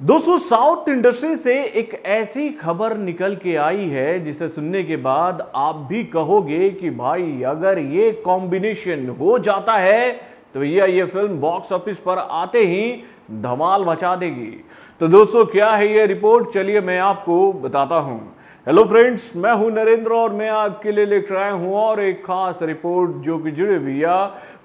दोस्तों, south industry से एक ऐसी खबर निकल के आई है, जिसे सुनने के बाद आप भी कहोगे कि भाई, अगर ये कॉम्बिनेशन हो जाता है तो यह ये फ़िल्म बॉक्स ऑफ़िस पर आते ही धमाल मचा देगी। तो दोस्तों, क्या है ये रिपोर्ट चलिए मैं आपको बताता हूँ। हेलो फ्रेंड्स मैं हूँ नरेंद्र और मैं आपके लिए लेकर आया हूँ और एक खास रिपोर्ट जो कि जुड़े भैया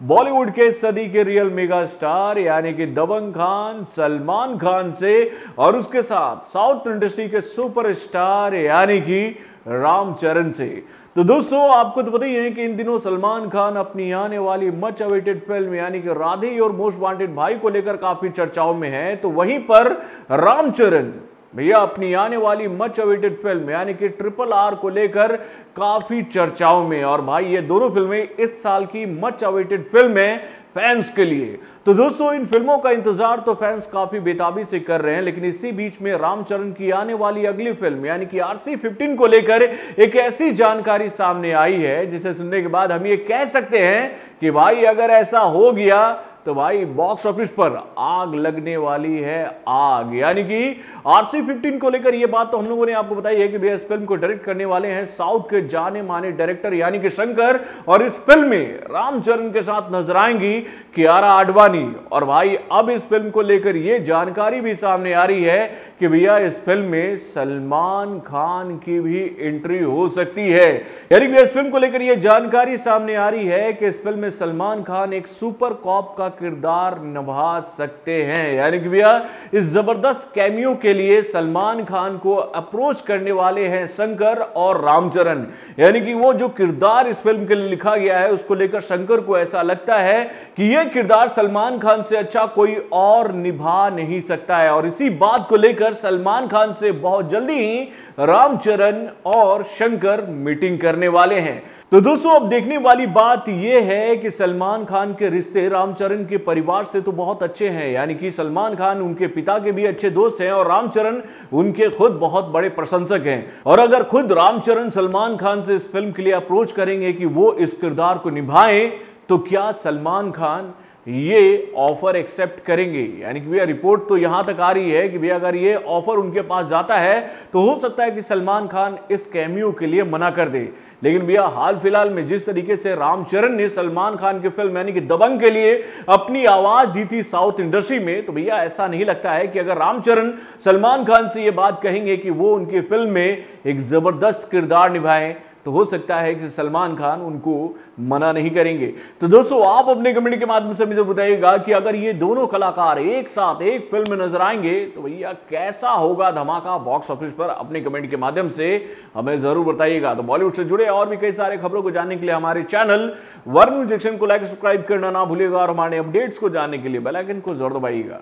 बॉलीवुड के सदी के रियल मेगा स्टार यानी कि दबंग खान, सलमान खान से, और उसके साथ साउथ इंडस्ट्री के सुपर स्टार यानी कि रामचरण से। तो दोस्तों, आपको तो पता ही है कि इन दिनों सलमान खान अपनी आने वाली मच अवेटेड फ़िल्म यानी कि राधे और मोस्ट वांटेड भाई को लेकर काफ़ी चर्चाओं में है तो वहीं पर रामचरण भैया, अपनी आने वाली मच अवेटेड फ़िल्म यानी कि ट्रिपल आर को लेकर काफ़ी चर्चाओं में, और भाई, ये दोनों फ़िल्में इस साल की मच अवेटेड फ़िल्म है फैंस के लिए। तो दोस्तों, इन फ़िल्मों का इंतज़ार तो फैंस काफ़ी बेताबी से कर रहे हैं, लेकिन इसी बीच में रामचरण की आने वाली अगली फ़िल्म यानी कि आरसी 15 को लेकर एक ऐसी जानकारी सामने आई है, जिसे सुनने के बाद हम ये कह सकते हैं कि भाई, अगर ऐसा हो गया तो भाई बॉक्स ऑफ़िस पर आग लगने वाली है, आग। यानी कि आरसी 15 को लेकर यह बात तो हम लोगों ने आपको बताई है कि भैया, इस फ़िल्म को डायरेक्ट करने वाले हैं साउथ के जाने माने डायरेक्टर यानी कि शंकर। और इस फ़िल्म में रामचरण के साथ नज़र आएँगी कियारा आडवाणी। और भाई, अब इस फ़िल्म को लेकर यह जानकारी भी सामने आ रही है कि भैया, इस फ़िल्म में सलमान खान की भी एंट्री हो सकती है। यानी कि इस फ़िल्म को लेकर यह जानकारी सामने आ रही है कि इस फ़िल्म में सलमान खान एक सुपर कॉप का किरदार निभा सकते हैं। यानी कि भैया, इस ज़बरदस्त कैमियो के लिए सलमान खान को अप्रोच करने वाले हैं शंकर और रामचरण। यानी कि वो जो किरदार इस फ़िल्म के लिए लिखा गया है, उसको लेकर शंकर को ऐसा लगता है कि यह किरदार सलमान खान से अच्छा कोई और निभा नहीं सकता है। और इसी बात को लेकर सलमान खान से बहुत जल्दी ही रामचरण और शंकर मीटिंग करने वाले हैं। तो दोस्तों, अब देखने वाली बात यह है कि सलमान खान के रिश्ते रामचरण के परिवार से तो बहुत अच्छे हैं। यानी कि सलमान खान उनके पिता के भी अच्छे दोस्त हैं और रामचरण उनके खुद बहुत बड़े प्रशंसक हैं। और अगर खुद रामचरण सलमान खान से इस फ़िल्म के लिए अप्रोच करेंगे कि वो इस किरदार को निभाएँ तो क्या सलमान खान ये ऑफ़र एक्सेप्ट करेंगे। यानी कि भैया रिपोर्ट तो यहाँ तक आ रही है कि भैया अगर ये ऑफ़र उनके पास जाता है तो हो सकता है कि सलमान खान इस कैमियो के लिए मना कर दे। लेकिन भैया हाल फ़िलहाल में जिस तरीके से रामचरण ने सलमान खान की फ़िल्म यानी कि दबंग के लिए अपनी आवाज़ दी थी साउथ इंडस्ट्री में तो भैया ऐसा नहीं लगता है कि अगर रामचरण सलमान खान से यह बात कहेंगे कि वो उनकी फ़िल्म में एक ज़बरदस्त किरदार निभाएँ तो हो सकता है कि सलमान खान उनको मना नहीं करेंगे। तो दोस्तों, आप अपने कमेंट के माध्यम से मुझे बताइएगा कि अगर ये दोनों कलाकार एक साथ, एक फ़िल्म में नज़र आएँगे तो भैया कैसा होगा धमाका बॉक्स ऑफ़िस पर? अपने कमेंट के माध्यम से हमें ज़रूर बताइएगा। तो बॉलीवुड से जुड़े और भी कई सारे खबरों को जानने के लिए हमारे चैनल वर्न जंक्शन को लाइक सब्सक्राइब करना ना भूलिएगा और हमारे अपडेट्स को जानने के लिए बेलाइकन को ज़रूर दबाइएगा।